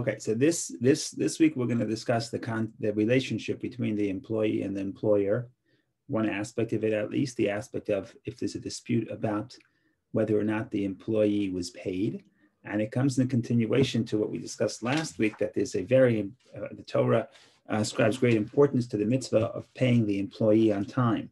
Okay, so this this this week we're going to discuss the con the relationship between the employee and the employer. One aspect of it, at least, the aspect of if there's a dispute about whether or not the employee was paid, and it comes in continuation to what we discussed last week that there's a very uh, the Torah uh, ascribes great importance to the mitzvah of paying the employee on time,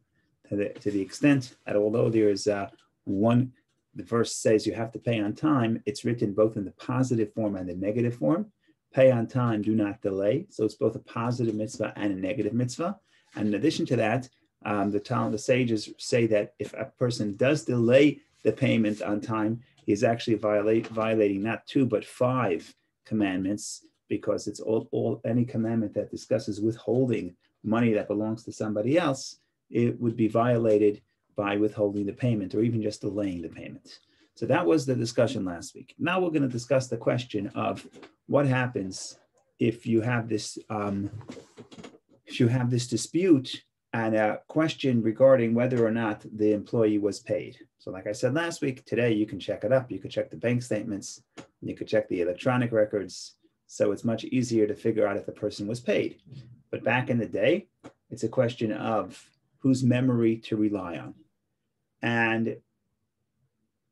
to the to the extent that although there is uh, one the verse says you have to pay on time, it's written both in the positive form and the negative form. Pay on time, do not delay. So it's both a positive mitzvah and a negative mitzvah. And in addition to that, um, the Talmud, the sages say that if a person does delay the payment on time, he's actually violate, violating not two but five commandments because it's all, all any commandment that discusses withholding money that belongs to somebody else, it would be violated by withholding the payment or even just delaying the payment. So that was the discussion last week. Now we're going to discuss the question of what happens if you have this um, if you have this dispute and a question regarding whether or not the employee was paid. So like I said last week, today you can check it up. You could check the bank statements, you could check the electronic records. So it's much easier to figure out if the person was paid. But back in the day, it's a question of whose memory to rely on and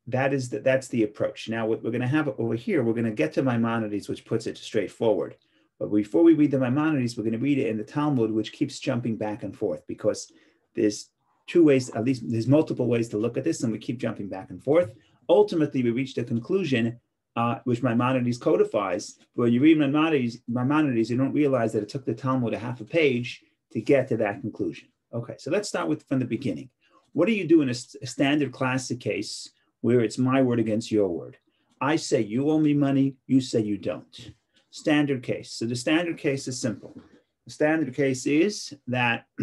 that is the, that's the approach. Now, what we're going to have over here, we're going to get to Maimonides, which puts it straightforward. But before we read the Maimonides, we're going to read it in the Talmud, which keeps jumping back and forth because there's two ways, at least there's multiple ways to look at this, and we keep jumping back and forth. Ultimately, we reach the conclusion, uh, which Maimonides codifies. When you read Maimonides, Maimonides, you don't realize that it took the Talmud a half a page to get to that conclusion. Okay, so let's start with from the beginning. What do you do in a, a standard classic case where it's my word against your word? I say you owe me money, you say you don't. Standard case. So the standard case is simple. The standard case is that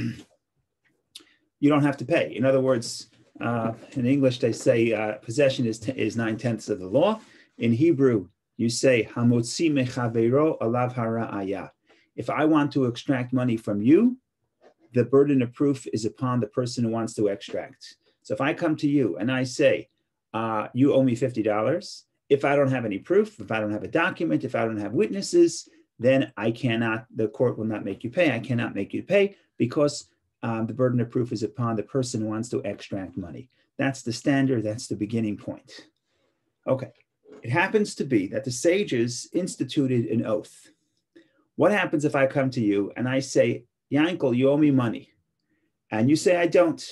you don't have to pay. In other words, uh, in English, they say uh, possession is, is nine tenths of the law. In Hebrew, you say hamotzi alav. If I want to extract money from you, the burden of proof is upon the person who wants to extract. So if I come to you and I say, uh, you owe me $50, if I don't have any proof, if I don't have a document, if I don't have witnesses, then I cannot, the court will not make you pay. I cannot make you pay because um, the burden of proof is upon the person who wants to extract money. That's the standard, that's the beginning point. Okay, it happens to be that the sages instituted an oath. What happens if I come to you and I say, Yankel, you owe me money. And you say, I don't.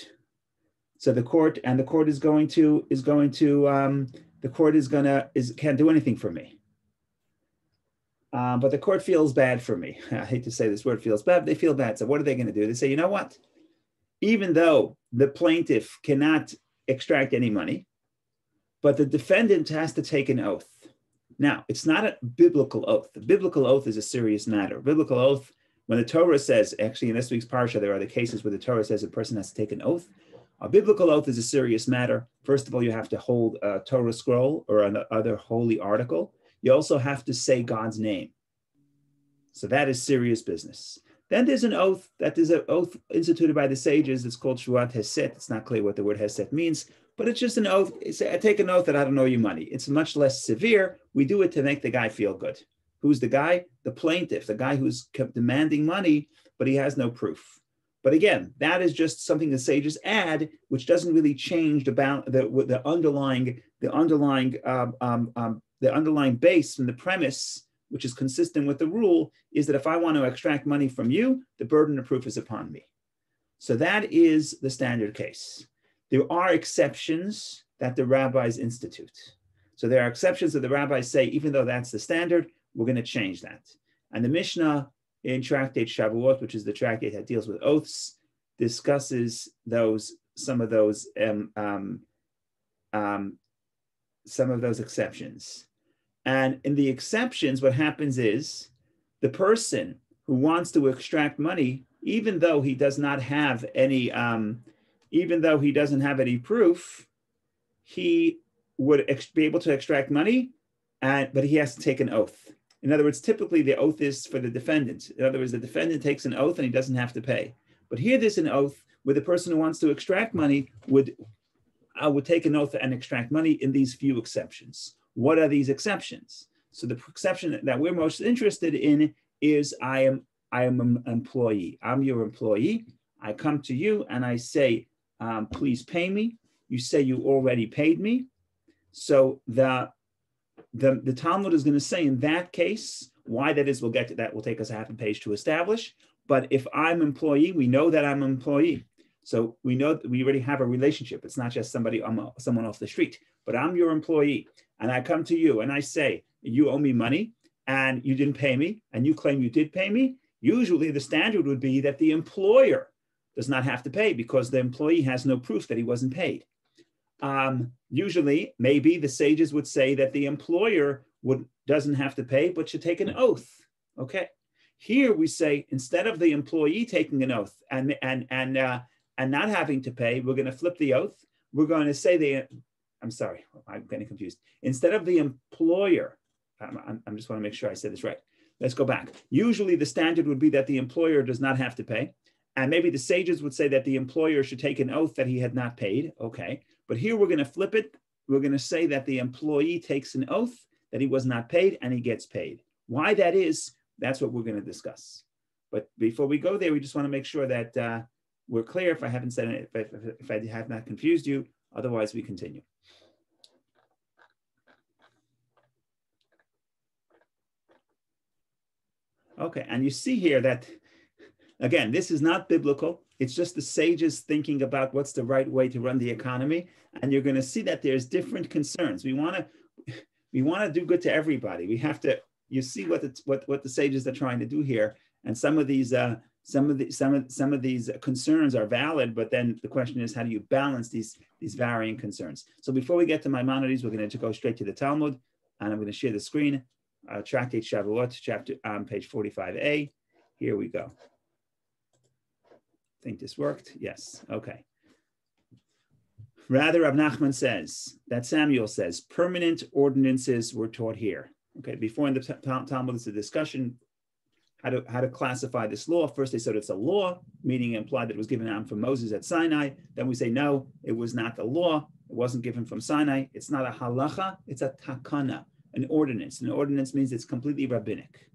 So the court and the court is going to is going to um, the court is gonna is can't do anything for me. Um, but the court feels bad for me. I hate to say this word feels bad. They feel bad. So what are they going to do? They say, you know what? Even though the plaintiff cannot extract any money, but the defendant has to take an oath. Now, it's not a biblical oath. The biblical oath is a serious matter. Biblical oath when the Torah says, actually in this week's parsha, there are the cases where the Torah says a person has to take an oath. A biblical oath is a serious matter. First of all, you have to hold a Torah scroll or another holy article. You also have to say God's name. So that is serious business. Then there's an oath that is an oath instituted by the sages. It's called Shevuat Heset. It's not clear what the word Heset means, but it's just an oath. It's, I take an oath that I don't owe you money. It's much less severe. We do it to make the guy feel good. Who's the guy? The plaintiff, the guy who's kept demanding money, but he has no proof. But again, that is just something the sages add, which doesn't really change the, the, the underlying the underlying um, um, um, the underlying base from the premise, which is consistent with the rule, is that if I want to extract money from you, the burden of proof is upon me. So that is the standard case. There are exceptions that the rabbis institute. So there are exceptions that the rabbis say, even though that's the standard, we're going to change that. And the Mishnah in Tractate Shavuot, which is the tractate that deals with oaths, discusses those some of those um, um, um, some of those exceptions. And in the exceptions, what happens is the person who wants to extract money, even though he does not have any, um, even though he doesn't have any proof, he would ex- be able to extract money, and, but he has to take an oath. In other words, typically the oath is for the defendant. In other words, the defendant takes an oath and he doesn't have to pay. But here there's an oath where the person who wants to extract money would, uh, would take an oath and extract money in these few exceptions. What are these exceptions? So the exception that we're most interested in is I am I am an employee. I'm your employee. I come to you and I say, um, please pay me. You say you already paid me. So the the, the Talmud is going to say in that case, why that is, we'll get to that. Will take us a half a page to establish. But if I'm employee, we know that I'm employee. So we know that we already have a relationship. It's not just somebody, I'm a, someone off the street, but I'm your employee. And I come to you and I say, you owe me money and you didn't pay me and you claim you did pay me. Usually the standard would be that the employer does not have to pay because the employee has no proof that he wasn't paid. Um, usually, maybe the sages would say that the employer would doesn't have to pay, but should take an oath. Okay. Here we say instead of the employee taking an oath and and and uh, and not having to pay, we're going to flip the oath. We're going to say the. I'm sorry, I'm getting confused. Instead of the employer, I'm, I'm just want to make sure I said this right. Let's go back. Usually, the standard would be that the employer does not have to pay. And maybe the sages would say that the employer should take an oath that he had not paid. Okay. But here we're going to flip it. We're going to say that the employee takes an oath that he was not paid and he gets paid. Why that is, that's what we're going to discuss. But before we go there, we just want to make sure that uh, we're clear. If I haven't said it, if I, if I have not confused you, otherwise we continue. Okay, and you see here that, again, this is not biblical. It's just the sages thinking about what's the right way to run the economy. And you're going to see that there's different concerns. We want to we want to do good to everybody. We have to, you see what the, what, what the sages are trying to do here. And some of these, uh, some of the, some of, some of these concerns are valid, but then the question is, how do you balance these, these varying concerns? So before we get to Maimonides, we're going to go straight to the Talmud and I'm going to share the screen, uh, Tractate Shavuot, chapter, um, page 45a. Here we go. Think this worked. Yes. Okay. Rather, Rav Nachman says that Samuel says permanent ordinances were taught here. Okay, before in the Talmud, it's a discussion how to how to classify this law. First, they said it's a law, meaning implied that it was given out from Moses at Sinai. Then we say no, it was not the law. It wasn't given from Sinai. It's not a halacha. It's a takana, an ordinance. An ordinance means it's completely rabbinic.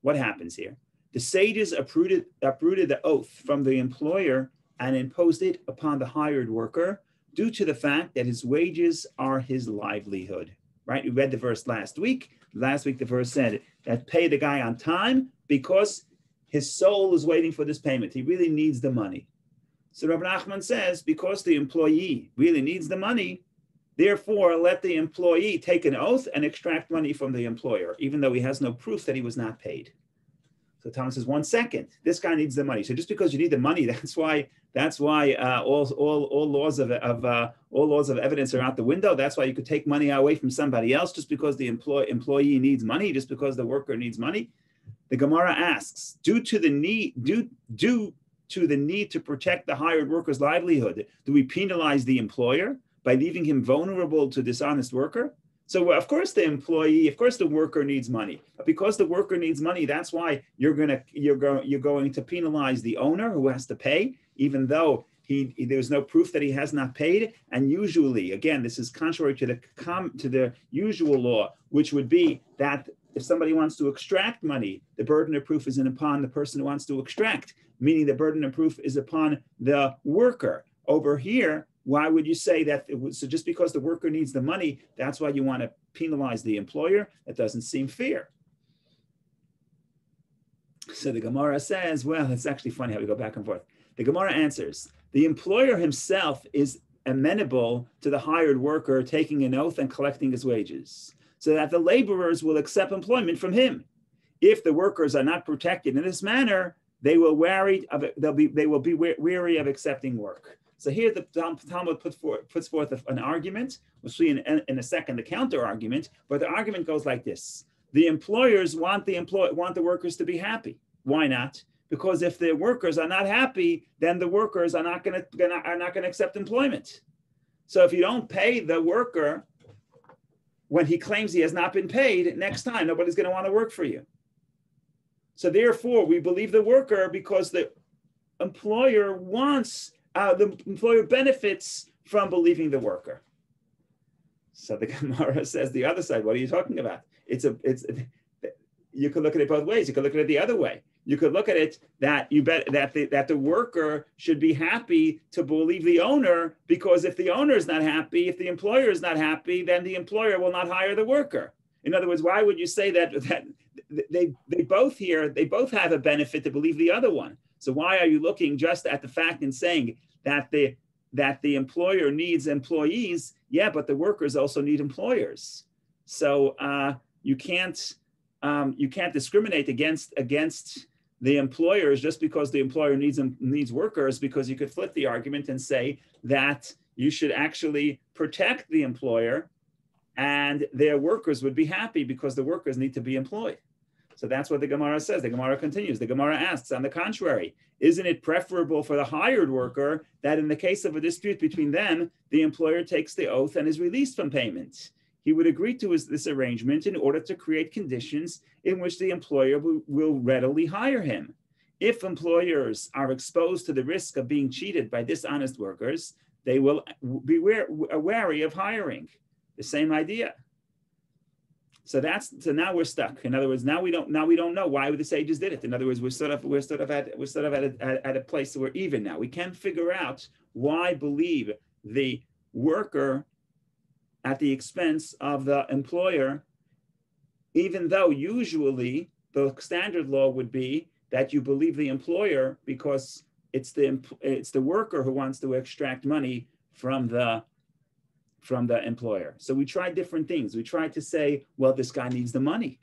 What happens here? The sages uprooted, uprooted the oath from the employer and imposed it upon the hired worker due to the fact that his wages are his livelihood. Right? We read the verse last week. Last week, the verse said that pay the guy on time because his soul is waiting for this payment. He really needs the money. So Rabbi Nachman says, because the employee really needs the money, therefore let the employee take an oath and extract money from the employer, even though he has no proof that he was not paid. So Thomas says, one second, this guy needs the money. So just because you need the money, that's why that's why uh, all, all, all laws of, of uh, all laws of evidence are out the window. That's why you could take money away from somebody else just because the employ, employee needs money, just because the worker needs money. The Gemara asks, due to the need, due, due to the need to protect the hired worker's livelihood, do we penalize the employer by leaving him vulnerable to dishonest worker? So of course the employee, of course the worker needs money. But because the worker needs money, that's why you're gonna you're going you're going to penalize the owner who has to pay, even though he, there's no proof that he has not paid. And usually, again, this is contrary to the com, to the usual law, which would be that if somebody wants to extract money, the burden of proof is upon the person who wants to extract, meaning the burden of proof is upon the worker. Over here, why would you say that? Was, so just because the worker needs the money, that's why you want to penalize the employer? That doesn't seem fair. So the Gemara says, well, it's actually funny how we go back and forth. The Gemara answers the employer himself is amenable to the hired worker taking an oath and collecting his wages, so that the laborers will accept employment from him. If the workers are not protected in this manner, they will wary of they'll be they will be weary of accepting work. So here the Talmud put puts forth an argument. We'll see in, in a second the counter argument, but the argument goes like this: the employers want the employ want the workers to be happy. Why not? because if the workers are not happy, then the workers are not going to are not going to accept employment. So if you don't pay the worker when he claims he has not been paid, next time nobody's going to want to work for you. So therefore, we believe the worker because the employer wants uh, the employer benefits from believing the worker. So the Gemara says the other side. What are you talking about? It's a it's. You could look at it both ways. You could look at it the other way. You could look at it that you bet that the, that the worker should be happy to believe the owner because if the owner is not happy, if the employer is not happy, then the employer will not hire the worker. In other words, why would you say that that they they both here they both have a benefit to believe the other one? So why are you looking just at the fact and saying that the that the employer needs employees? Yeah, but the workers also need employers. So uh, you can't um, you can't discriminate against against the employers just because the employer needs needs workers because you could flip the argument and say that you should actually protect the employer and their workers would be happy because the workers need to be employed. So that's what the Gemara says. The Gemara continues. The Gemara asks, on the contrary, isn't it preferable for the hired worker that in the case of a dispute between them, the employer takes the oath and is released from payment? He would agree to his, this arrangement in order to create conditions in which the employer will, will readily hire him. If employers are exposed to the risk of being cheated by dishonest workers, they will be wary of hiring. The same idea. So that's so now we're stuck. In other words, now we don't now we don't know why the sages did it. In other words, we're sort of we're sort of at we're sort of at a, at a place where even now. We can't figure out why believe the worker at the expense of the employer, even though usually the standard law would be that you believe the employer because it's the it's the worker who wants to extract money from the from the employer. So we tried different things. We tried to say, well, this guy needs the money.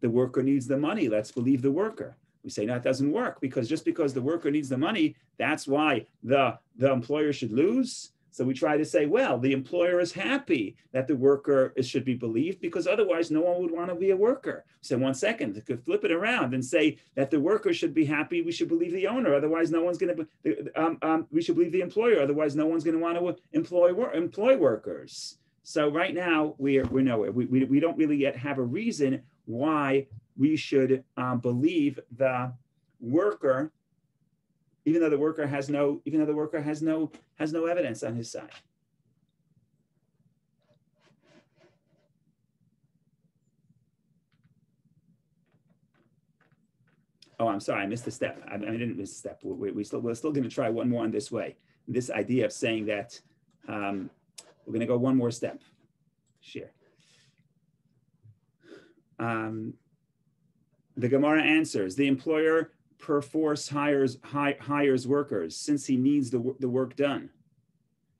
The worker needs the money. Let's believe the worker. We say no, it doesn't work because just because the worker needs the money, that's why the, the employer should lose. So we try to say, well, the employer is happy that the worker is, should be believed because otherwise no one would want to be a worker. So one second, they could flip it around and say that the worker should be happy. We should believe the owner. Otherwise, no one's going to. Um, um, we should believe the employer. Otherwise, no one's going to want to employ employ workers. So right now we are we're nowhere. We, we, we don't really yet have a reason why we should um, believe the worker even though the worker has no, even though the worker has no, has no evidence on his side. Oh, I'm sorry, I missed a step. I, I didn't miss a step. We, we still, we're still going to try one more on this way. This idea of saying that um, we're going to go one more step. Share. Um, the Gemara answers the employer perforce hires hi, hires workers since he needs the, the work done.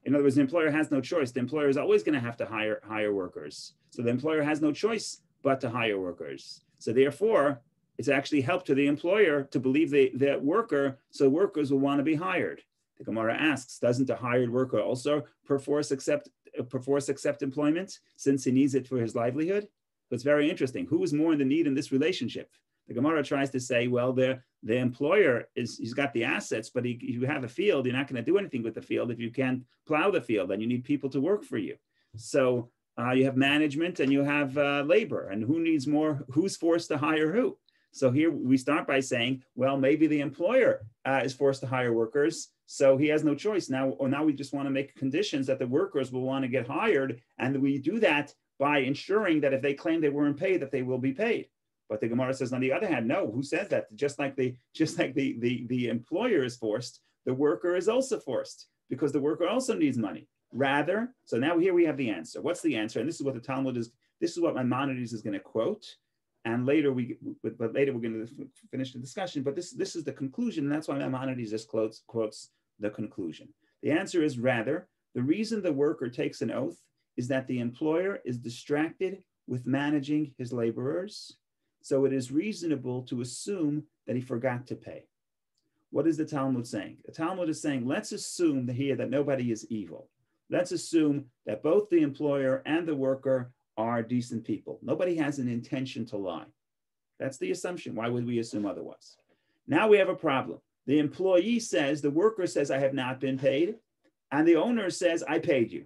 In other words, the employer has no choice. The employer is always going to have to hire hire workers. So the employer has no choice but to hire workers. So therefore, it's actually help to the employer to believe the, the worker, so workers will want to be hired. The Gemara asks, doesn't a hired worker also perforce accept perforce accept employment since he needs it for his livelihood? So it's very interesting. Who is more in the need in this relationship? The Gemara tries to say, well, the, the employer is he's got the assets, but he, you have a field, you're not going to do anything with the field if you can't plow the field, and you need people to work for you. So uh, you have management and you have uh, labor, and who needs more? Who's forced to hire who? So here we start by saying, well, maybe the employer uh, is forced to hire workers, so he has no choice now. Or now we just want to make conditions that the workers will want to get hired, and we do that by ensuring that if they claim they weren't paid, that they will be paid. But the Gemara says, on the other hand, no. Who says that? Just like the just like the the the employer is forced, the worker is also forced because the worker also needs money. Rather, so now here we have the answer. What's the answer? And this is what the Talmud is. This is what Maimonides is going to quote. And later we, but, later we're going to finish the discussion. But this this is the conclusion, and that's why Maimonides just quotes quotes the conclusion. The answer is rather the reason the worker takes an oath is that the employer is distracted with managing his laborers so it is reasonable to assume that he forgot to pay. What is the Talmud saying? The Talmud is saying, let's assume here that nobody is evil. Let's assume that both the employer and the worker are decent people. Nobody has an intention to lie. That's the assumption. Why would we assume otherwise? Now we have a problem. The employee says, the worker says, I have not been paid. And the owner says, I paid you.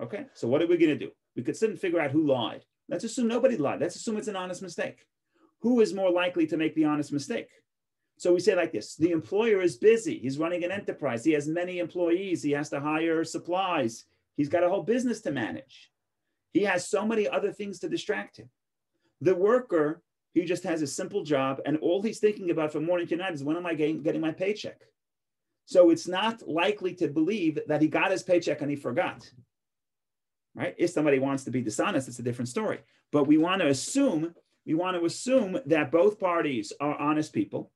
Okay, so what are we going to do? We could sit and figure out who lied. Let's assume nobody lied. Let's assume it's an honest mistake who is more likely to make the honest mistake? So we say like this the employer is busy. He's running an enterprise. He has many employees. He has to hire supplies. He's got a whole business to manage. He has so many other things to distract him. The worker, he just has a simple job, and all he's thinking about from morning to night is when am I getting, getting my paycheck? So it's not likely to believe that he got his paycheck and he forgot. Right? If somebody wants to be dishonest, it's a different story. But we want to assume, we want to assume that both parties are honest people,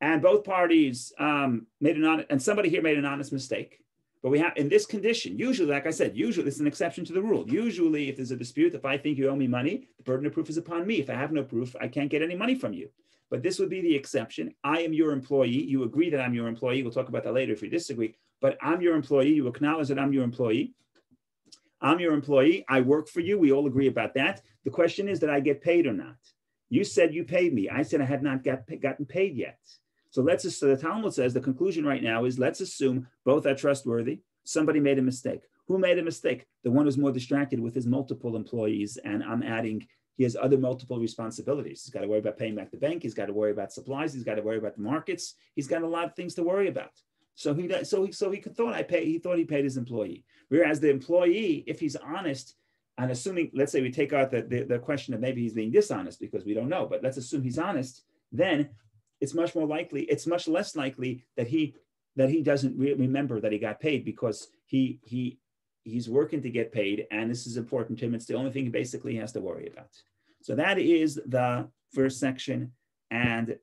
and both parties um, made an honest, and somebody here made an honest mistake. But we have in this condition, usually, like I said, usually this is an exception to the rule. Usually, if there's a dispute, if I think you owe me money, the burden of proof is upon me. If I have no proof, I can't get any money from you. But this would be the exception. I am your employee. You agree that I'm your employee. We'll talk about that later if we disagree. But I'm your employee. You acknowledge that I'm your employee. I'm your employee. I work for you. We all agree about that. The question is, that I get paid or not? You said you paid me. I said I had not got, gotten paid yet. So let's so the Talmud says the conclusion right now is let's assume both are trustworthy. Somebody made a mistake. Who made a mistake? The one who's more distracted with his multiple employees, and I'm adding he has other multiple responsibilities. He's got to worry about paying back the bank. He's got to worry about supplies. He's got to worry about the markets. He's got a lot of things to worry about. So he so he so he thought I pay. He thought he paid his employee. Whereas the employee, if he's honest, and assuming, let's say we take out the, the, the question of maybe he's being dishonest because we don't know, but let's assume he's honest, then it's much more likely, it's much less likely that he that he doesn't re- remember that he got paid because he he he's working to get paid, and this is important to him. It's the only thing he basically has to worry about. So that is the first section, and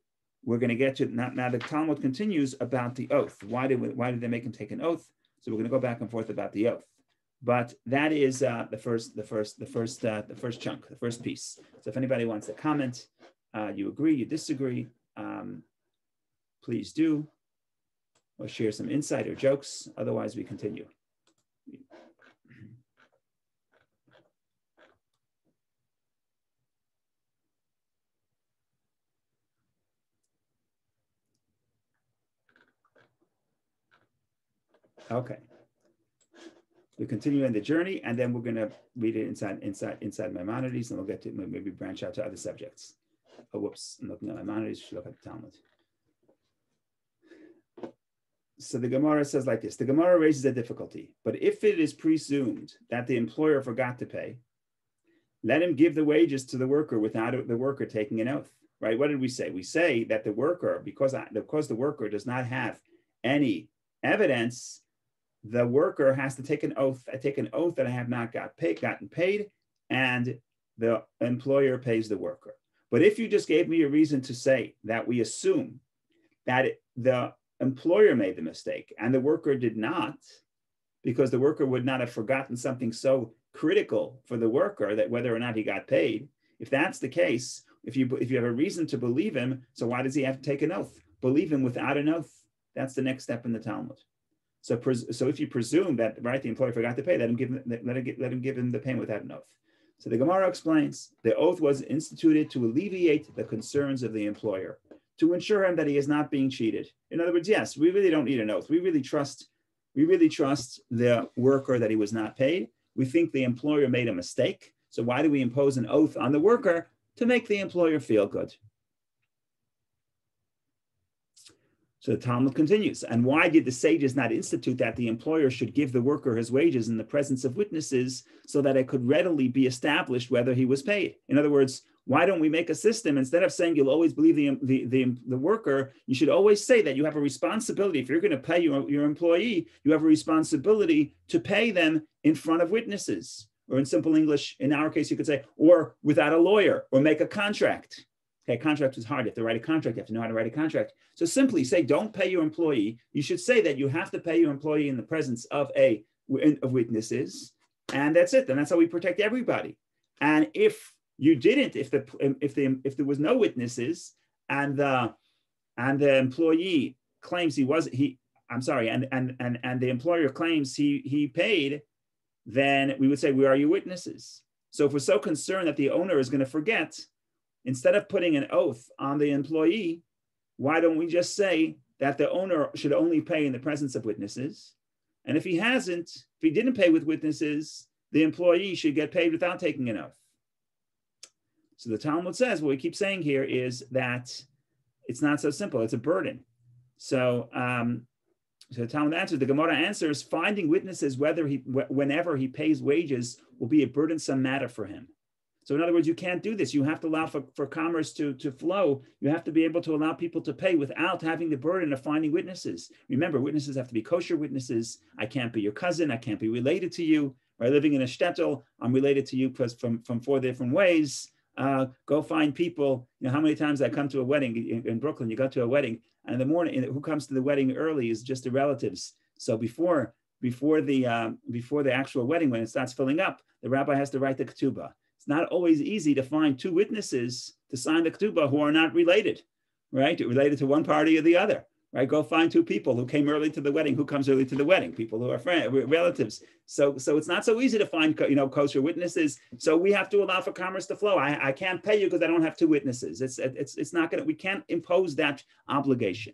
we're going to get to now. Now the Talmud continues about the oath. Why did we, why did they make him take an oath? So we're going to go back and forth about the oath. But that is uh, the first, the first, the first, uh, the first chunk, the first piece. So if anybody wants to comment, uh, you agree, you disagree, um, please do, or share some insight or jokes. Otherwise, we continue. Okay. We continue in the journey, and then we're going to read it inside inside inside Maimonides, and we'll get to maybe branch out to other subjects. Oh, whoops! I'm looking at Maimonides. Should look at the Talmud. So the Gemara says like this: the Gemara raises a difficulty, but if it is presumed that the employer forgot to pay, let him give the wages to the worker without the worker taking an oath. Right? What did we say? We say that the worker, because because the worker does not have any evidence the worker has to take an oath, I take an oath that I have not got paid, gotten paid, and the employer pays the worker. But if you just gave me a reason to say that we assume that it, the employer made the mistake and the worker did not, because the worker would not have forgotten something so critical for the worker that whether or not he got paid. If that's the case, if you if you have a reason to believe him, so why does he have to take an oath? Believe him without an oath. That's the next step in the Talmud. So, so if you presume that right, the employer forgot to pay, let him give let him, let him give him the payment without an oath. So the Gemara explains the oath was instituted to alleviate the concerns of the employer, to ensure him that he is not being cheated. In other words, yes, we really don't need an oath. We really trust, we really trust the worker that he was not paid. We think the employer made a mistake. So why do we impose an oath on the worker to make the employer feel good? So the Talmud continues. And why did the sages not institute that the employer should give the worker his wages in the presence of witnesses so that it could readily be established whether he was paid? In other words, why don't we make a system instead of saying you'll always believe the, the, the, the worker, you should always say that you have a responsibility. If you're going to pay your, your employee, you have a responsibility to pay them in front of witnesses. Or in simple English, in our case, you could say, or without a lawyer, or make a contract. Okay, contract is hard. You have to write a contract. You have to know how to write a contract. So simply say, don't pay your employee. You should say that you have to pay your employee in the presence of a of witnesses, and that's it. And that's how we protect everybody. And if you didn't, if the if the if there was no witnesses, and the and the employee claims he was he, I'm sorry, and and and and the employer claims he he paid, then we would say, we are your witnesses? So if we're so concerned that the owner is going to forget, instead of putting an oath on the employee, why don't we just say that the owner should only pay in the presence of witnesses? And if he hasn't, if he didn't pay with witnesses, the employee should get paid without taking an oath. So the Talmud says what we keep saying here is that it's not so simple, it's a burden. So, um, so the Talmud answers, the Gemara answers, finding witnesses whether he, whenever he pays wages will be a burdensome matter for him. So in other words, you can't do this. You have to allow for, for commerce to, to flow. You have to be able to allow people to pay without having the burden of finding witnesses. Remember, witnesses have to be kosher witnesses. I can't be your cousin. I can't be related to you. Right? Living in a shtetl, I'm related to you because from, from four different ways. Uh, go find people. You know, how many times I come to a wedding in, in Brooklyn, you go to a wedding and in the morning, who comes to the wedding early is just the relatives. So before before the uh, before the actual wedding, when it starts filling up, the rabbi has to write the ketubah. It's not always easy to find two witnesses to sign the ketubah who are not related, right? Related to one party or the other, right? Go find two people who came early to the wedding. Who comes early to the wedding? People who are friends, relatives. So, so it's not so easy to find, you know, kosher witnesses. So we have to allow for commerce to flow. I, I can't pay you because I don't have two witnesses. It's, it's, it's not going to. We can't impose that obligation.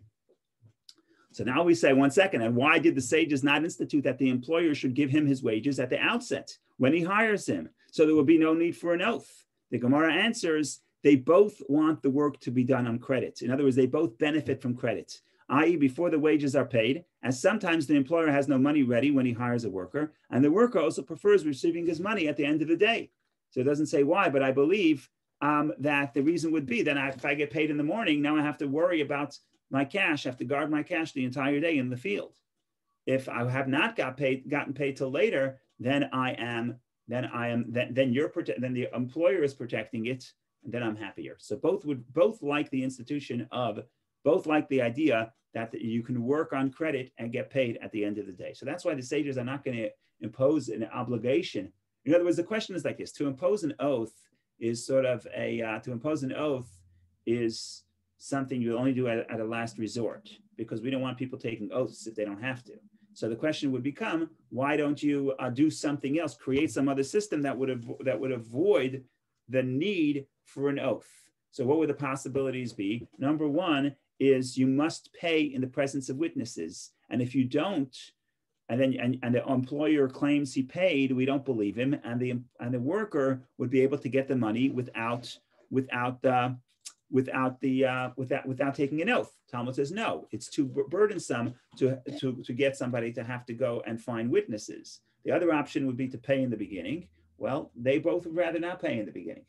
So now we say, one second, and why did the sages not institute that the employer should give him his wages at the outset when he hires him? So there would be no need for an oath. The Gemara answers, they both want the work to be done on credit. In other words, they both benefit from credit, i.e., before the wages are paid, as sometimes the employer has no money ready when he hires a worker, and the worker also prefers receiving his money at the end of the day. So it doesn't say why, but I believe um, that the reason would be that if I get paid in the morning, now I have to worry about my cash, I have to guard my cash the entire day in the field. If I have not got paid, gotten paid till later, then I am, then I am, then, then you're prote- then the employer is protecting it, and then I'm happier. So both would both like the institution of, both like the idea that you can work on credit and get paid at the end of the day. So that's why the sages are not going to impose an obligation. In other words, the question is like this: to impose an oath is sort of a uh, to impose an oath is something you only do at, at a last resort because we don't want people taking oaths if they don't have to. So the question would become, why don't you uh, do something else, create some other system that would that would avoid the need for an oath? So what would the possibilities be? Number one is you must pay in the presence of witnesses, and if you don't, and then and, and the employer claims he paid, we don't believe him, and the and the worker would be able to get the money without without uh, without the uh, without without taking an oath. Talmud says no, it's too burdensome to, to, to get somebody to have to go and find witnesses. The other option would be to pay in the beginning. Well, they both would rather not pay in the beginning.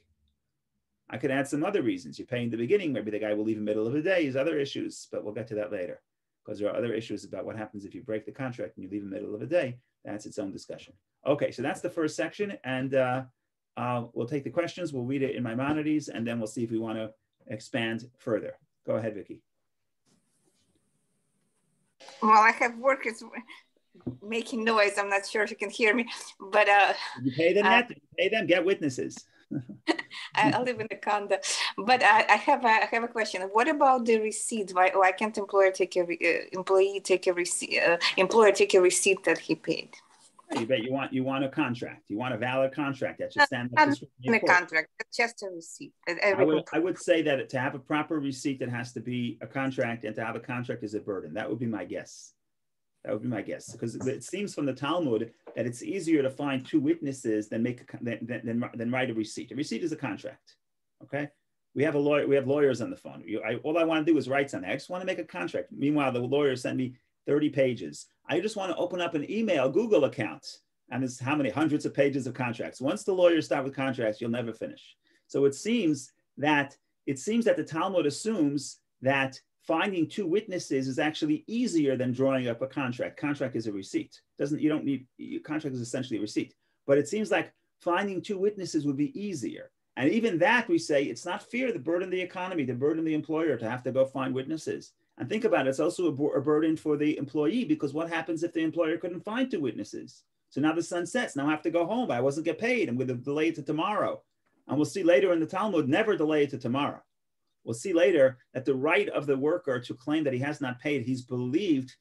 I could add some other reasons. You pay in the beginning, maybe the guy will leave in the middle of the day, There's other issues, but we'll get to that later. Because there are other issues about what happens if you break the contract and you leave in the middle of the day. That's its own discussion. Okay, so that's the first section. And uh, uh, we'll take the questions. We'll read it in Maimonides, and then we'll see if we want to expand further. Go ahead, Vicky. Well, I have workers making noise. I'm not sure if you can hear me, but uh, you pay them. Uh, pay them. Get witnesses. I, live in the condo, but I, I, have a, I have a question. What about the receipt? Why, why can't employer take a uh, employee take a receipt? Uh, employer take a receipt that he paid? You bet you want you want a contract. You want a valid contract that should uh, stand up. In a contract, just a receipt. I would, I would say that to have a proper receipt, that has to be a contract, and to have a contract is a burden. That would be my guess. That would be my guess because it seems from the Talmud that it's easier to find two witnesses than make a, than, than, than write a receipt. A receipt is a contract. Okay, we have a lawyer. We have lawyers on the phone. You, I, all I want to do is write something. I just want to make a contract. Meanwhile, the lawyer sent me 30 pages. I just want to open up an email Google account. And it's how many hundreds of pages of contracts. Once the lawyers start with contracts, you'll never finish. So it seems that it seems that the Talmud assumes that finding two witnesses is actually easier than drawing up a contract. Contract is a receipt. Doesn't you don't need your contract is essentially a receipt. But it seems like finding two witnesses would be easier. And even that we say it's not fear the burden the economy, the burden the employer to have to go find witnesses. And think about it, it's also a, a, burden for the employee because what happens if the employer couldn't find two witnesses? So now the sun sets. Now I have to go home. I wasn't get paid. I'm going to delay to tomorrow. And we'll see later in the Talmud, never delay it to tomorrow. We'll see later that the right of the worker to claim that he has not paid, he's believed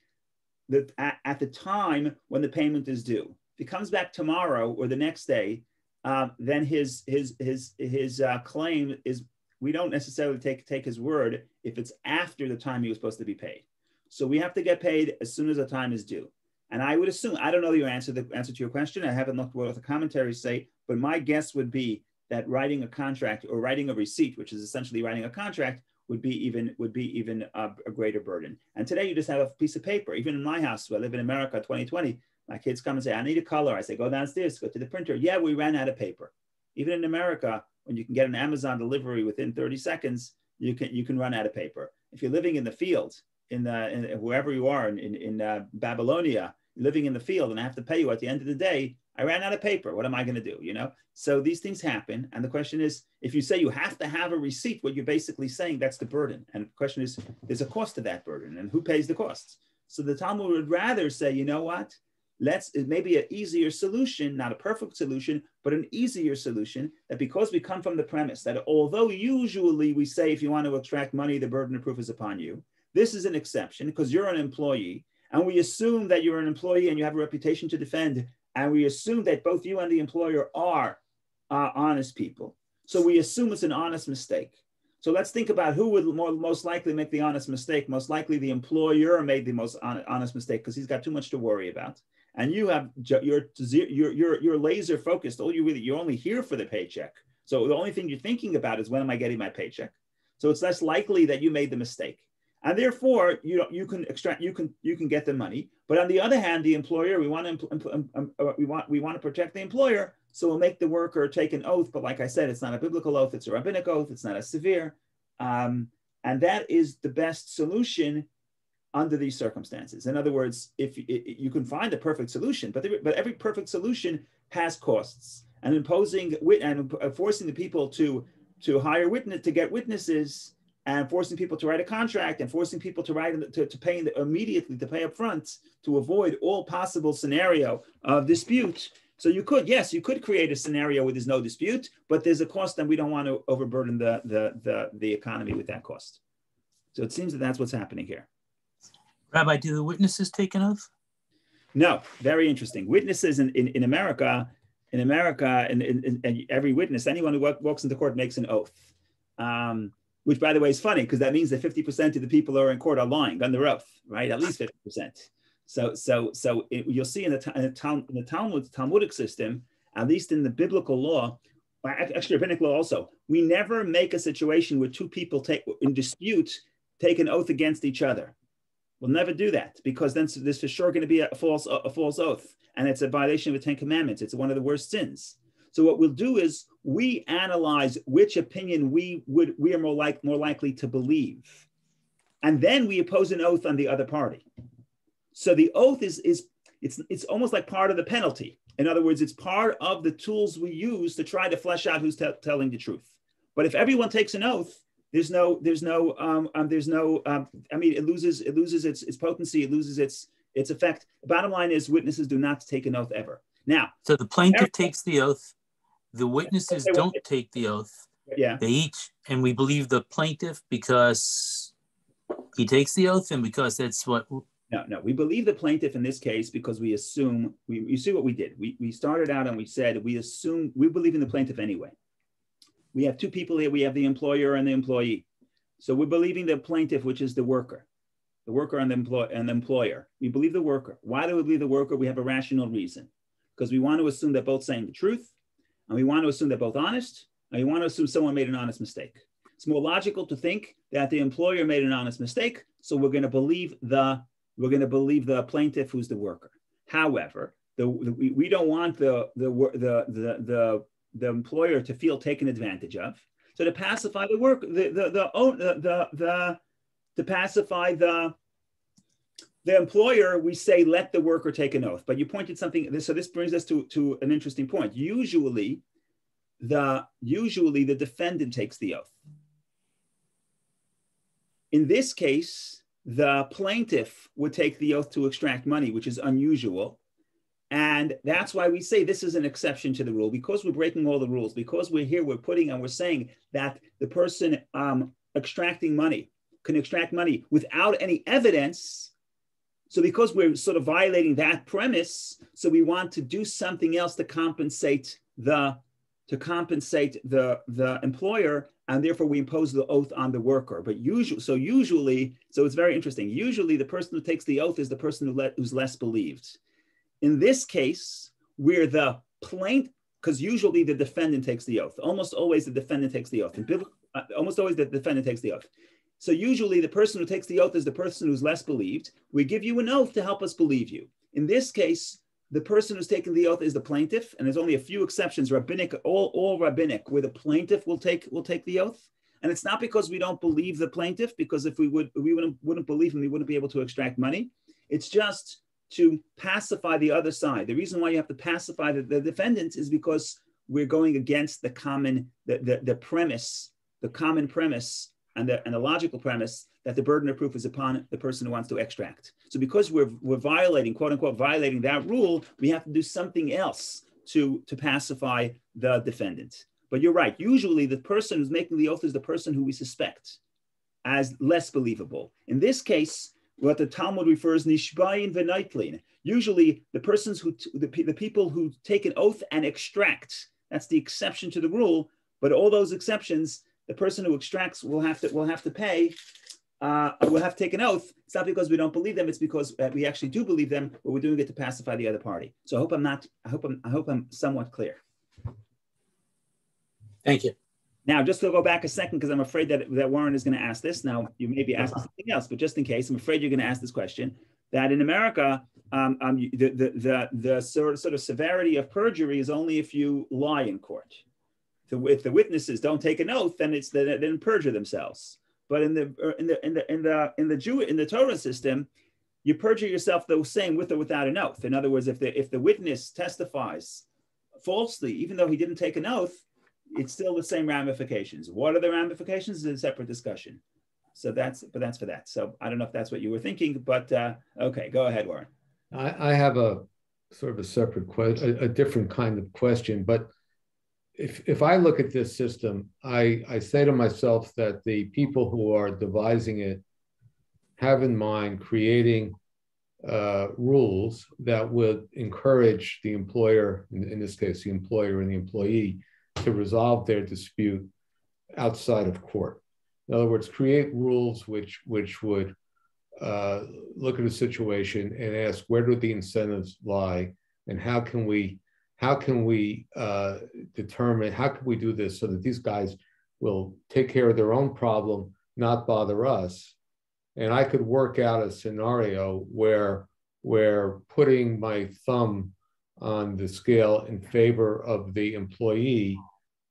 that at, at the time when the payment is due. If he comes back tomorrow or the next day, uh, then his his his his uh, claim is we don't necessarily take, take his word if it's after the time he was supposed to be paid. So we have to get paid as soon as the time is due. And I would assume, I don't know your answer, the answer to your question. I haven't looked what the commentaries say, but my guess would be that writing a contract or writing a receipt, which is essentially writing a contract, would be even would be even a, a, greater burden. And today you just have a piece of paper. Even in my house, where I live in America, 2020, My kids come and say, I need a color. I say, go downstairs, go to the printer. Yeah, we ran out of paper. Even in America, when you can get an Amazon delivery within 30 seconds, you can you can run out of paper. If you're living in the field, in, the, in wherever you are in, in, uh, Babylonia, living in the field, and I have to pay you at the end of the day, I ran out of paper. What am I going to do? You know. So these things happen, and the question is, if you say you have to have a receipt, what you're basically saying that's the burden. And the question is, there's a cost to that burden, and who pays the costs? So the Talmud would rather say, you know what? Let's it may be an easier solution, not a perfect solution, but an easier solution. That because we come from the premise that although usually we say if you want to extract money, the burden of proof is upon you. This is an exception because you're an employee, and we assume that you're an employee and you have a reputation to defend and we assume that both you and the employer are uh, honest people. So we assume it's an honest mistake. So let's think about who would more, most likely make the honest mistake. Most likely, the employer made the most honest mistake because he's got too much to worry about. And you have you're you're you're, laser focused. All you really you're only here for the paycheck. So the only thing you're thinking about is when am I getting my paycheck. So it's less likely that you made the mistake. And therefore you you can extract you can you can get the money. But on the other hand the employer we want to um, um, uh, we want we want to protect the employer. So we'll make the worker take an oath. But like i said it's not a biblical oath. It's a rabbinic oath. It's not as severe. Um, and that is the best solution under these circumstances in other words if you can find a perfect solution but the, but every perfect solution has costs and imposing and uh, forcing the people to to hire witness to get witnesses and forcing people to write a contract and forcing people to write to, to pay immediately to pay up front to avoid all possible scenario of dispute. So you could, yes, you could create a scenario where there's no dispute, but there's a cost, and we don't want to overburden the the the, the economy with that cost. So it seems that that's what's happening here. Rabbi, do the witnesses take an oath? No, very interesting. Witnesses in, in, in America, in America, and, and, every witness, anyone who walks into court makes an oath. Um, which by the way is funny because that means that 50% of the people who are in court are lying under oath, right? At least 50%. So, so, so it, you'll see in the, in the, in the Talmud, Talmudic system, at least in the biblical law, actually rabbinic law also, we never make a situation where two people take in dispute take an oath against each other. We'll never do that because then there's for sure going to be a false a false oath, and it's a violation of the Ten Commandments. It's one of the worst sins. So what we'll do is we analyze which opinion we would we are more like more likely to believe, and then we oppose an oath on the other party. So the oath is is it's it's almost like part of the penalty. In other words, it's part of the tools we use to try to flesh out who's t- telling the truth. But if everyone takes an oath, there's no there's no um, um there's no um, I mean it loses it loses its its potency, it loses its its effect. Bottom line is witnesses do not take an oath ever. Now, so the plaintiff takes the oath the witnesses don't take the oath. Yeah. They each, and we believe the plaintiff because he takes the oath and because that's what. No, no, we believe the plaintiff in this case because we assume, we, you see what we did. We, we started out and we said, we assume, we believe in the plaintiff anyway. We have two people here. We have the employer and the employee. So we're believing the plaintiff, which is the worker, the worker and the, employ- and the employer. We believe the worker. Why do we believe the worker? We have a rational reason because we want to assume they're both saying the truth and we want to assume they're both honest, and we want to assume someone made an honest mistake. It's more logical to think that the employer made an honest mistake, so we're going to believe the we're going to believe the plaintiff who's the worker. However, the, the we, we don't want the the, the the the the employer to feel taken advantage of. So to pacify the work, the the the the the, to pacify the the employer, we say, let the worker take an oath. But you pointed something. So this brings us to, to an interesting point. Usually, the usually the defendant takes the oath. In this case, the plaintiff would take the oath to extract money, which is unusual. And that's why we say this is an exception to the rule because we're breaking all the rules, because we're here, we're putting and we're saying that the person um, extracting money can extract money without any evidence so because we're sort of violating that premise, so we want to do something else to compensate the to compensate the the employer, and therefore we impose the oath on the worker. But usually, so usually, so it's very interesting. Usually, the person who takes the oath is the person who let, who's less believed. In this case, where the plaintiff, because usually the defendant takes the oath. Almost always the defendant takes the oath. And uh, almost always the defendant takes the oath. So usually the person who takes the oath is the person who's less believed. We give you an oath to help us believe you. In this case, the person who's taking the oath is the plaintiff, and there's only a few exceptions, rabbinic, all, all rabbinic, where the plaintiff will take will take the oath. And it's not because we don't believe the plaintiff, because if we would we wouldn't wouldn't believe him, we wouldn't be able to extract money. It's just to pacify the other side. The reason why you have to pacify the, the defendants is because we're going against the common the, the, the premise, the common premise and the, and the logical premise that the burden of proof is upon the person who wants to extract. So because we're, we're violating, quote unquote, violating that rule, we have to do something else to, to pacify the defendant. But you're right. Usually the person who's making the oath is the person who we suspect as less believable. In this case, what the Talmud refers nishbayin v'naitlin. Usually the persons who, the, the people who take an oath and extract, that's the exception to the rule. But all those exceptions, the person who extracts will have to will have to pay. Uh, will have to take an oath. It's not because we don't believe them; it's because uh, we actually do believe them, but we're doing it to pacify the other party. So I hope I'm not. I hope I'm. I hope I'm somewhat clear. Thank you. Now, just to go back a second, because I'm afraid that, that Warren is going to ask this. Now, you may be asking something else, but just in case, I'm afraid you're going to ask this question. That in America, um, um, the, the, the, the sort, of, sort of severity of perjury is only if you lie in court the, if the witnesses don't take an oath, then it's they didn't perjure themselves. But in the uh, in the in the in the in the Jew in the Torah system, you perjure yourself the same with or without an oath. In other words, if the if the witness testifies falsely, even though he didn't take an oath, it's still the same ramifications. What are the ramifications is a separate discussion. So that's but that's for that. So I don't know if that's what you were thinking, but uh, okay, go ahead, Warren. I, I have a sort of a separate question, a, different kind of question, but if, if I look at this system, I, I say to myself that the people who are devising it have in mind creating uh, rules that would encourage the employer, in, in, this case, the employer and the employee, to resolve their dispute outside of court. In other words, create rules which, which would uh, look at a situation and ask where do the incentives lie and how can we how can we uh, determine, how can we do this so that these guys will take care of their own problem, not bother us? And I could work out a scenario where, where putting my thumb on the scale in favor of the employee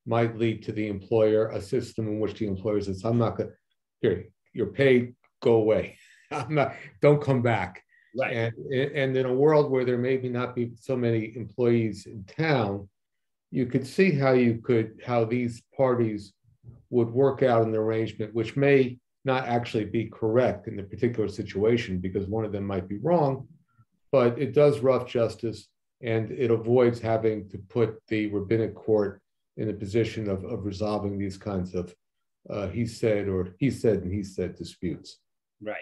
might lead to the employer a system in which the employer says, I'm not going to, here, you're paid, go away. I'm not, don't come back. Right. And, and in a world where there maybe not be so many employees in town, you could see how you could, how these parties would work out an arrangement, which may not actually be correct in the particular situation because one of them might be wrong, but it does rough justice and it avoids having to put the rabbinic court in a position of, of resolving these kinds of uh, he said or he said and he said disputes. Right.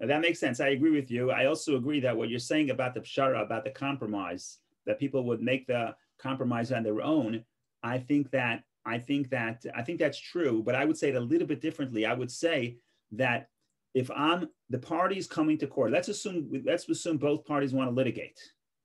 Now, that makes sense. I agree with you. I also agree that what you're saying about the pshara, about the compromise, that people would make the compromise on their own. I think that I think that I think that's true. But I would say it a little bit differently. I would say that if I'm the parties coming to court, let's assume let's assume both parties want to litigate.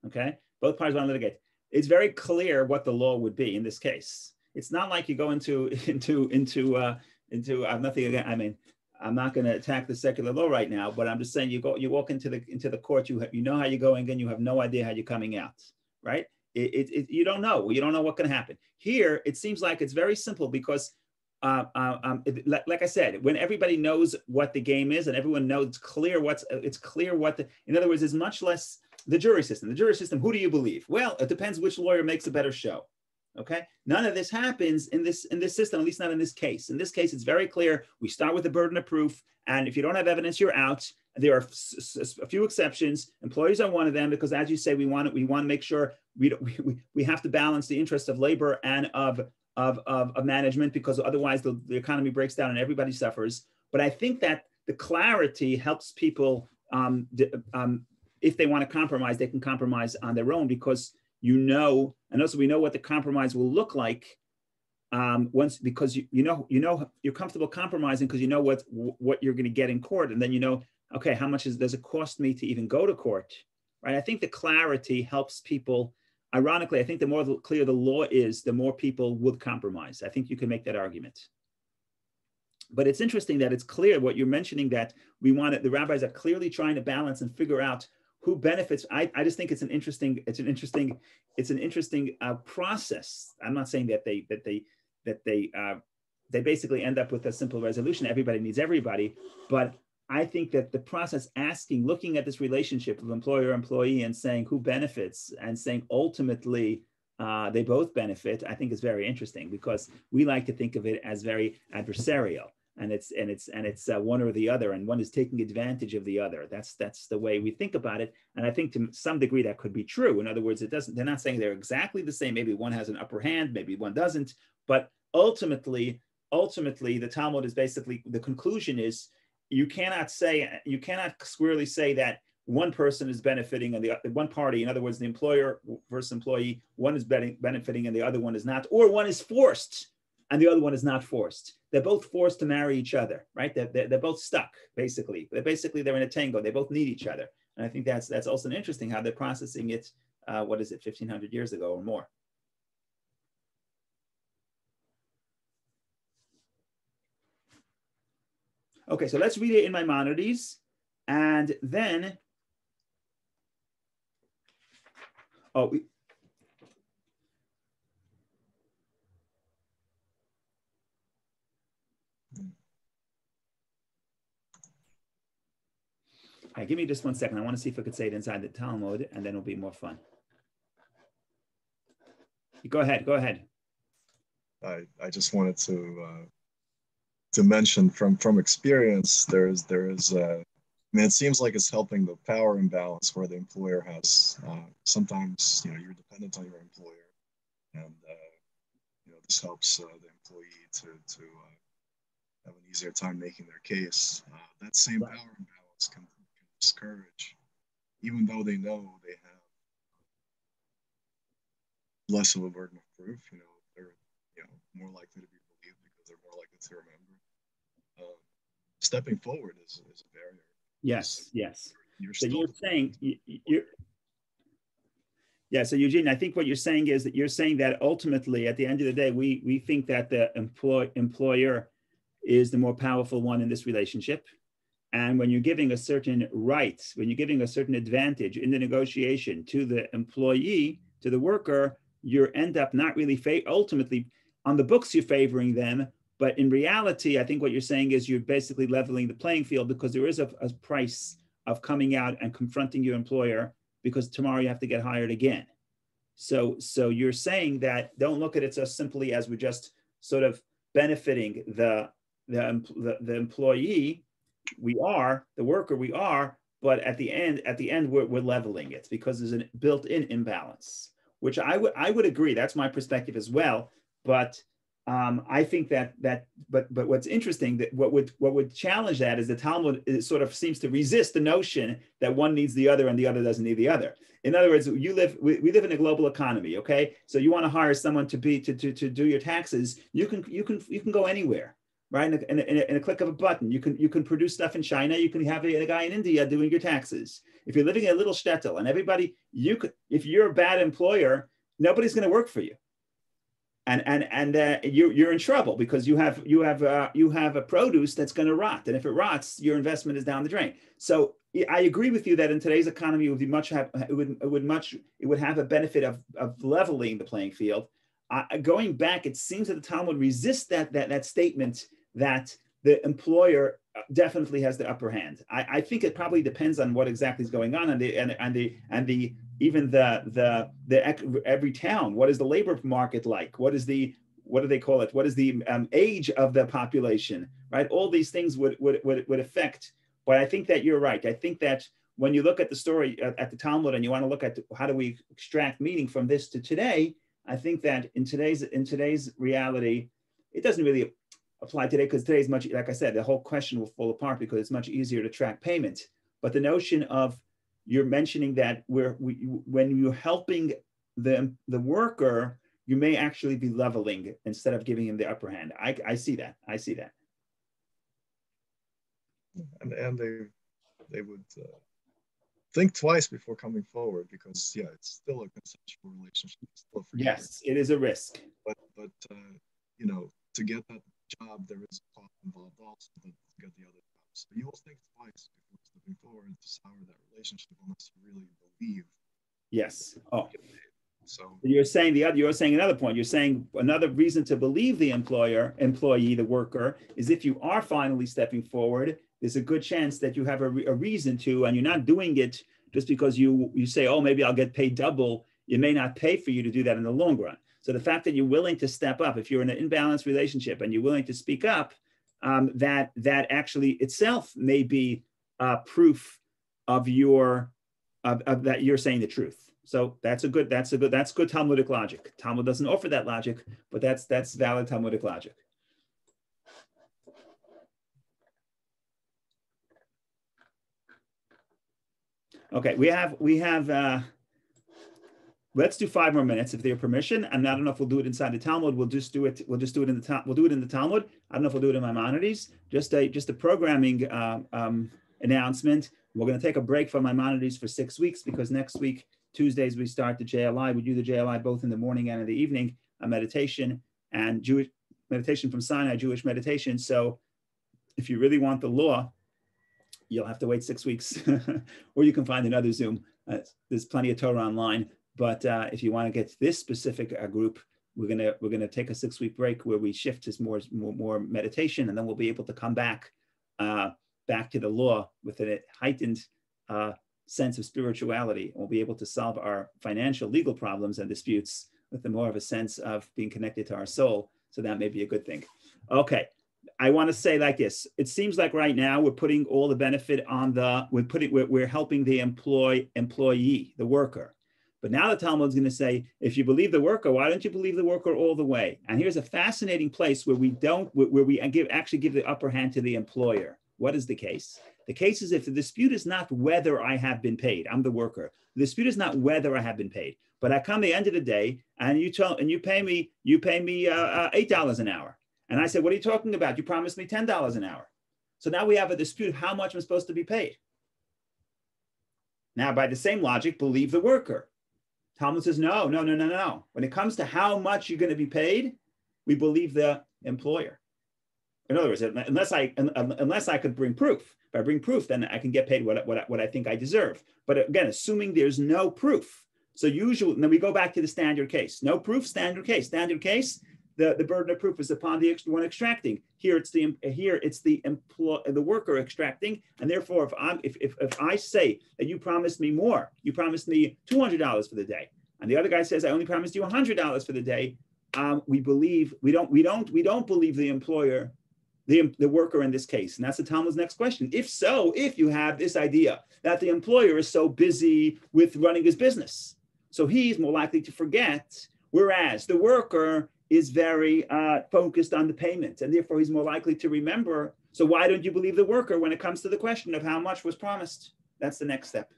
Okay, both parties want to litigate. It's very clear what the law would be in this case. It's not like you go into into into uh, into I'm nothing again. I mean, I'm not going to attack the secular law right now, but I'm just saying you go, you walk into the into the court, you you know how you're going in, you have no idea how you're coming out, right? It, it, it you don't know, you don't know what can happen. Here, it seems like it's very simple because, uh, uh, um, like, like, I said, when everybody knows what the game is and everyone knows it's clear what's it's clear what the, in other words, is much less the jury system. The jury system, who do you believe? Well, it depends which lawyer makes a better show. Okay, none of this happens in this in this system, at least not in this case. In this case, it's very clear. We start with the burden of proof, and if you don't have evidence, you're out. There are a few exceptions. Employees are one of them because, as you say, we want we want to make sure we, we we have to balance the interests of labor and of of, of, of management because otherwise the, the economy breaks down and everybody suffers. But I think that the clarity helps people um, um, if they want to compromise, they can compromise on their own because you know, and also we know what the compromise will look like um, once because you, you know you know you're comfortable compromising because you know what what you're going to get in court, and then you know okay how much is, does it cost me to even go to court, right? I think the clarity helps people. Ironically, I think the more clear the law is, the more people would compromise. I think you can make that argument. But it's interesting that it's clear what you're mentioning that we want it, the rabbis are clearly trying to balance and figure out who benefits. I, I just think it's an interesting, it's an interesting, it's an interesting uh, process. I'm not saying that they that they that they uh, they basically end up with a simple resolution. Everybody needs everybody, but I think that the process asking, looking at this relationship of employer employee and saying who benefits and saying ultimately uh, they both benefit, I think is very interesting because we like to think of it as very adversarial and it's and it's and it's uh, one or the other and one is taking advantage of the other. That's that's the way we think about it and i think to some degree that could be true. In other words it doesn't they're not saying they're exactly the same. Maybe one has an upper hand maybe one doesn't but ultimately ultimately the talmud is basically the conclusion is you cannot say you cannot squarely say that one person is benefiting and the one party in other words the employer versus employee one is benefiting and the other one is not or one is forced and the other one is not forced. They're both forced to marry each other, right? They're, they're, they're both stuck, basically. They're basically they're in a tango. They both need each other, and I think that's that's also an interesting how they're processing it. Uh, what is it, fifteen hundred years ago or more? Okay, so let's read it in Maimonides, and then. Oh, right, give me just one second. I want to see if I could say it inside the Talmud, and then it'll be more fun. Go ahead. Go ahead. I, I just wanted to uh, to mention from from experience, there is there is uh, I mean, it seems like it's helping the power imbalance where the employer has uh, sometimes you know you're dependent on your employer, and uh, you know this helps uh, the employee to to uh, have an easier time making their case. Uh, that same power imbalance can discourage, even though they know they have less of a burden of proof. You know, they're you know more likely to be believed because they're more likely to remember. Um, stepping forward is, is a barrier. Yes, yes. You're so you're saying you, you're. Yeah, so Eugene, I think what you're saying is that you're saying that ultimately, at the end of the day, we we think that the employ, employer is the more powerful one in this relationship, and when you're giving a certain right, when you're giving a certain advantage in the negotiation to the employee, to the worker, you end up not really fa- ultimately on the books you're favoring them, but in reality, I think what you're saying is you're basically leveling the playing field because there is a, a price of coming out and confronting your employer because tomorrow you have to get hired again. So, so you're saying that don't look at it so simply as we're just sort of benefiting the the, the, the employee we are the worker we are but at the end at the end we're, we're leveling it because there's a built-in imbalance which i would i would agree that's my perspective as well but um, I think that that but but what's interesting that what would what would challenge that is the Talmud sort of seems to resist the notion that one needs the other and the other doesn't need the other. In other words, you live we, we live in a global economy, okay? So you want to hire someone to be to, to to do your taxes, you can you can you can go anywhere right? In a, in, a, in a, click of a button, you can you can produce stuff in China. You can have a, a, guy in India doing your taxes. If you're living in a little shtetl and everybody, you could, if you're a bad employer, nobody's going to work for you, and and and uh, you you're in trouble because you have you have uh, you have a produce that's going to rot, and if it rots, your investment is down the drain. So I agree with you that in today's economy, it would be much have, it would it would much it would have a benefit of of leveling the playing field. Uh, going back, it seems that the Talmud resists that that that statement that the employer definitely has the upper hand. I, I, think it probably depends on what exactly is going on and the and, and the and the even the the the every town. What is the labor market like? What is the what do they call it? What is the um, age of the population? Right. All these things would would would, would affect. But I think that you're right. I think that when you look at the story at, at the Talmud and you want to look at how do we extract meaning from this to today, I think that in today's in today's reality, it doesn't really apply today because today is much, like I said, the whole question will fall apart because it's much easier to track payment. But the notion of you're mentioning that where we, when you're helping the, the worker, you may actually be leveling instead of giving him the upper hand. I, I see that. I see that. And, and they, they would uh, think twice before coming forward because, yeah, it's still a consensual relationship. yes, it is a risk. But, but uh, you know, to get that job, there is a cost involved also to get the other job. So you will think twice before stepping forward to sour that relationship unless you really believe. Yes. Oh. So You're saying the other. You're saying another point. You're saying another reason to believe the employer, employee, the worker, is if you are finally stepping forward, there's a good chance that you have a, re- a reason to, and you're not doing it just because you you say, oh, maybe I'll get paid double. It may not pay for you to do that in the long run. So the fact that you're willing to step up, if you're in an imbalanced relationship and you're willing to speak up, um, that that actually itself may be uh, proof of your of, of that you're saying the truth. So that's a good that's a good that's good Talmudic logic. Talmud doesn't offer that logic, but that's that's valid Talmudic logic. Okay, we have we have uh, let's do five more minutes if they have permission. And I don't know if we'll do it inside the Talmud. We'll just do it. We'll just do it in the we'll do it in the Talmud. I don't know if we'll do it in Maimonides. Just a just a programming uh, um, announcement. We're going to take a break from Maimonides for six weeks because next week Tuesdays we start the JLI. We do the JLI both in the morning and in the evening. A meditation and Jewish meditation from Sinai, Jewish meditation. So if you really want the law, you'll have to wait six weeks, or you can find another Zoom. Uh, there's plenty of Torah online. But uh, if you want to get to this specific uh, group, we're gonna we're gonna take a six week break where we shift to more more, more meditation, and then we'll be able to come back uh, back to the law with a heightened uh, sense of spirituality. We'll be able to solve our financial legal problems and disputes with a more of a sense of being connected to our soul. So that may be a good thing. Okay. I want to say like this. It seems like right now we're putting all the benefit on the we're putting we're, we're helping the employ employee, the worker. But now the Talmud's going to say, if you believe the worker, why don't you believe the worker all the way? And here's a fascinating place where we don't, where we give actually give the upper hand to the employer. What is the case? The case is if the dispute is not whether I have been paid, I'm the worker. The dispute is not whether I have been paid, but I come the end of the day and you tell and you pay me, you pay me uh, uh, eight dollars an hour, and I said, what are you talking about? You promised me ten dollars an hour. So now we have a dispute of how much I'm supposed to be paid. Now, by the same logic, believe the worker. Talmud says, no, no, no, no, no. When it comes to how much you're going to be paid, we believe the employer. In other words, unless I unless I could bring proof, if I bring proof, then I can get paid what, what, what I think I deserve. But again, assuming there's no proof. So usually, then we go back to the standard case. No proof, standard case. Standard case, the, the burden of proof is upon the one extracting. Here it's the here it's the employ the worker extracting, and therefore, if I'm if, if, if I say that you promised me more, you promised me two hundred dollars for the day, and the other guy says I only promised you hundred dollars for the day, um, we believe we don't we don't we don't believe the employer the, the worker in this case? And that's the Talmud's next question. If so, if you have this idea that the employer is so busy with running his business, so he's more likely to forget, whereas the worker is very uh, focused on the payment, and therefore he's more likely to remember. So why don't you believe the worker when it comes to the question of how much was promised? That's the next step.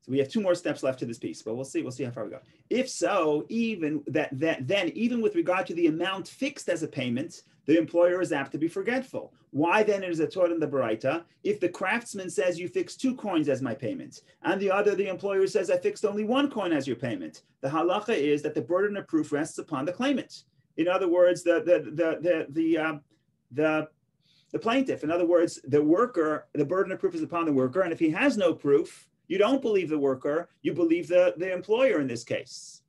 So we have two more steps left to this piece, but we'll see. We'll see how far we go. If so, even that, that then even with regard to the amount fixed as a payment, the employer is apt to be forgetful. Why then is it taught in the Baraita? If the craftsman says you fixed two coins as my payment, and the other the employer says I fixed only one coin as your payment, the halacha is that the burden of proof rests upon the claimant. In other words, the the the the the uh, the the plaintiff. In other words, the worker, the burden of proof is upon the worker, and if he has no proof, you don't believe the worker, you believe the, the employer in this case.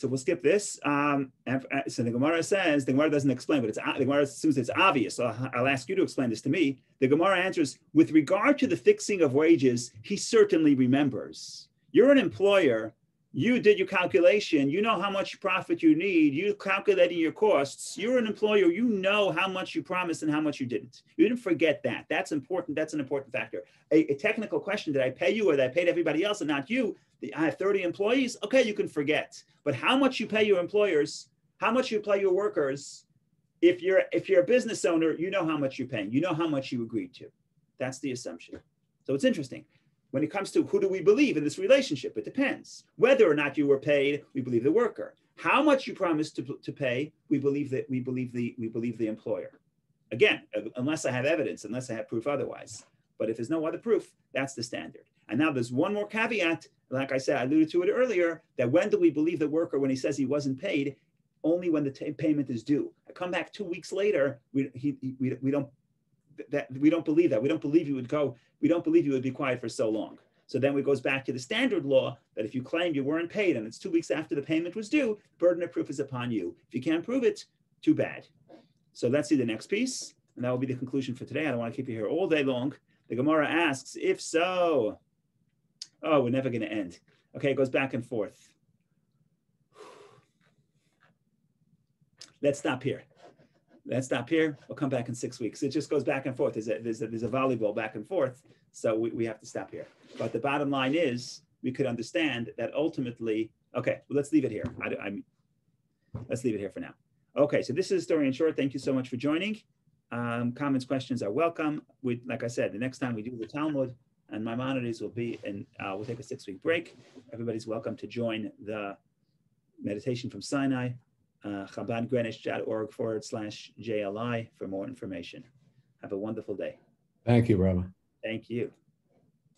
So we'll skip this. Um, uh, so the Gemara says, the Gemara doesn't explain, but it's the Gemara assumes it's obvious. So I'll ask you to explain this to me. The Gemara answers, with regard to the fixing of wages, he certainly remembers. You're an employer, you did your calculation, you know how much profit you need, you calculating your costs, you're an employer, you know how much you promised and how much you didn't. You didn't forget that. That's important. That's an important factor. A, a technical question, did I pay you or did I pay everybody else and not you? I have 30 employees. Okay, you can forget. But how much you pay your employers, how much you pay your workers, if you're if you're a business owner, you know how much you're paying. You know how much you agreed to. That's the assumption. So it's interesting when it comes to who do we believe in this relationship, it depends. Whether or not you were paid, we believe the worker. How much you promised to, to pay, we believe that we believe the we believe the employer. Again, unless I have evidence, unless I have proof otherwise. But if there's no other proof, that's the standard. And now there's one more caveat. Like I said, I alluded to it earlier, that when do we believe the worker when he says he wasn't paid? Only when the payment is due. I come back two weeks later, we, he, we, we don't that we don't believe that. We don't believe you would go, we don't believe you would be quiet for so long. So then it goes back to the standard law that if you claim you weren't paid and it's two weeks after the payment was due, burden of proof is upon you. If you can't prove it, too bad. So let's see the next piece. And that will be the conclusion for today. I don't want to keep you here all day long. The Gemara asks, if so, oh, we're never going to end. Okay, it goes back and forth. Let's stop here. Let's stop here. We'll come back in six weeks. It just goes back and forth. There's a, there's a, there's a volleyball back and forth. So we, we have to stop here. But the bottom line is we could understand that ultimately, okay, well, let's leave it here. I, I'm, let's leave it here for now. Okay, so this is the story in short. Thank you so much for joining. Um, comments, questions are welcome. We, like I said, the next time we do the Talmud and Maimonides will be, and uh, we'll take a six week break. Everybody's welcome to join the meditation from Sinai, uh, chabadgreenwich.org forward slash JLI for more information. Have a wonderful day. Thank you, Rabbi. Thank you.